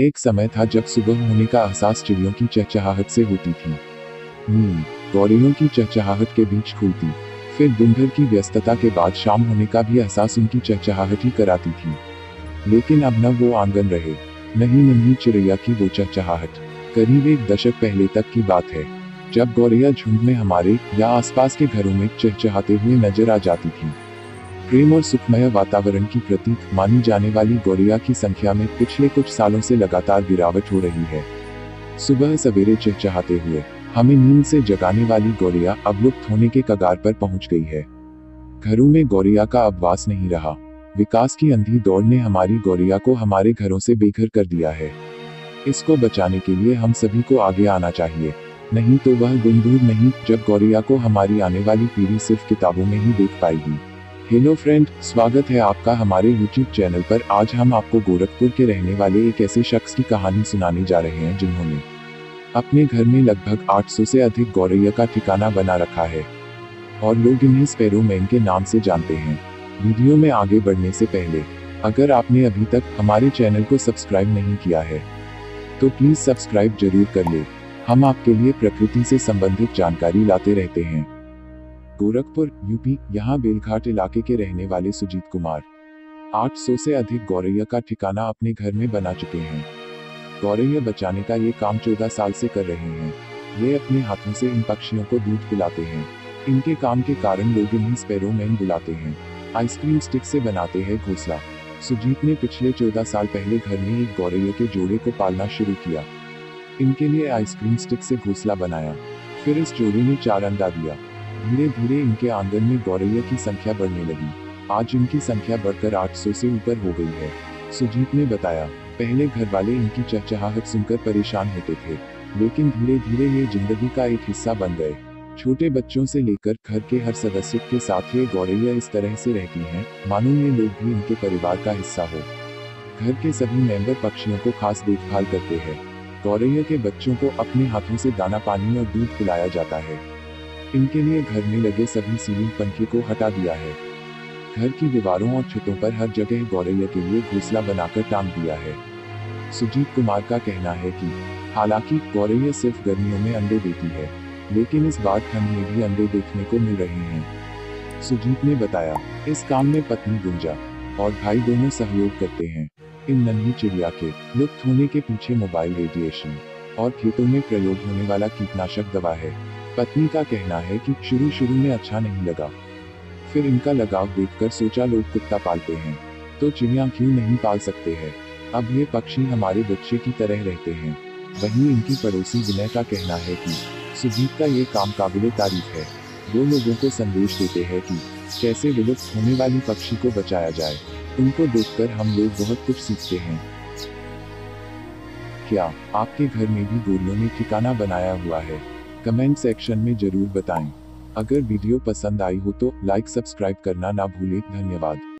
एक समय था जब सुबह होने का एहसास चिड़ियों की चहचहाहट से होती थी। नींद, गौरियों की चहचहाहट के बीच खुलती, फिर दिन भर की व्यस्तता के बाद शाम होने का भी एहसास उनकी चहचहाहट ही कराती थी। लेकिन अब न वो आँगन रहे, नहीं नहीं चिड़ैया की वो चहचहाहट। करीब एक दशक पहले तक की बात है, जब गौरैया झुंड में हमारे या आसपास के घरों में चहचहाते हुए नज़र आ जाती थी। प्रेम और सुखमय वातावरण की प्रतीक मानी जाने वाली गौरिया की संख्या में पिछले कुछ सालों से लगातार गिरावट हो रही है। सुबह सवेरे चहचहाते हुए, हमें नींद से जगाने वाली गौरिया अब लुप्त होने के कगार पर पहुँच गई है। घरों में गौरिया का अब वास नहीं रहा। विकास की अंधी दौड़ ने हमारी गौरिया को हमारे घरों से बेघर कर दिया है। इसको बचाने के लिए हम सभी को आगे आना चाहिए। नहीं तो वह दिन दूर नहीं, जब गौरिया को हमारी आने वाली पीढ़ी सिर्फ़ किताबों में ही देख पाएगी। हेलो फ्रेंड स्वागत है आपका हमारे यूट्यूब चैनल पर। आज हम आपको गोरखपुर के रहने वाले एक ऐसे शख्स की कहानी सुनाने जा रहे हैं जिन्होंने अपने घर में लगभग 800 से अधिक गौरैया का ठिकाना बना रखा है और लोग इन्हें स्पेरोमैन के नाम से जानते हैं। वीडियो में आगे बढ़ने से पहले, अगर आपने अभी तक हमारे चैनल को सब्सक्राइब नहीं किया है तो प्लीज़ सब्सक्राइब ज़रूर कर ले। हम आपके लिए प्रकृति से संबंधित जानकारी लाते रहते हैं। गोरखपुर, यूपी, यहाँ बेलघाट इलाके के रहने वाले सुजीत कुमार। 800 से अधिक गौरैया का ठिकाना अपने घर में बना चुके हैं। गौरैया बचाने का ये काम 14 साल से कर रहे हैं। ये अपने हाथों से इन पक्षियों को दूध पिलाते हैं। इनके काम के कारण लोग इन्हें स्पेरोमैन बुलाते हैं। आइसक्रीम स्टिक से बनाते हैं घोसला। सुजीत ने पिछले 14 साल पहले घर में एक गौरैया के जोड़े को पालना शुरू किया। इनके लिए आइसक्रीम स्टिक से घोसला बनाया। फिर इस जोड़े ने चार अंडा दिया। धीरे धीरे इनके आँगन में गौरैया की संख्या बढ़ने लगी। आज इनकी संख्या बढ़कर 800 से ऊपर हो गई है। सुजीत ने बताया, पहले घर वाले इनकी चहचहाहट सुनकर परेशान होते थे, लेकिन धीरे धीरे ये ज़िंदगी का एक हिस्सा बन गए। छोटे बच्चों से लेकर घर के हर सदस्य के साथ ये गौरैया इस तरह से रहती हैं, मानो ये लोग भी इनके परिवार का हिस्सा हो। घर के सभी मेंबर पक्षियों को खास देखभाल करते हैं। गौरैया के बच्चों को अपने हाथों से दाना पानी और दूध पिलाया जाता है। इनके लिए घर में लगे सभी सीलिंग पंखे को हटा दिया है। घर की दीवारों और छतों पर हर जगह गौरैया के लिए घोसला बनाकर टांग दिया है। सुजीत कुमार का कहना है कि, हालाँकि गौरैया सिर्फ़ गर्मियों में अंडे देती है, लेकिन इस बार ठंड में भी अंडे देखने को मिल रहे हैं। सुजीत ने बताया, इस काम में पत्नी गुंजा और भाई दोनों सहयोग करते हैं। इन नन्ही चिड़िया के लुप्त होने के पीछे मोबाइल रेडिएशन और खेतों में प्रयोग होने वाला कीटनाशक दवा है। पत्नी का कहना है कि शुरू शुरू में अच्छा नहीं लगा। फिर इनका लगाव देखकर सोचा, लोग कुत्ता पालते हैं तो चिड़िया क्यों नहीं पाल सकते हैं? अब ये पक्षी हमारे बच्चे की तरह रहते हैं। वहीं इनकी पड़ोसी विनय का कहना है कि सुजीत का ये काम काबिल तारीफ़ है। वो लोगों को संदेश देते हैं कि कैसे विलुप्त होने वाली पक्षी को बचाया जाए। उनको देखकर हम लोग बहुत कुछ सीखते हैं। क्या आपके घर में भी गोरियों ने ठिकाना बनाया हुआ है? कमेंट सेक्शन में ज़रूर बताएँ। अगर वीडियो पसंद आई हो तो लाइक, सब्सक्राइब करना ना भूलें। धन्यवाद।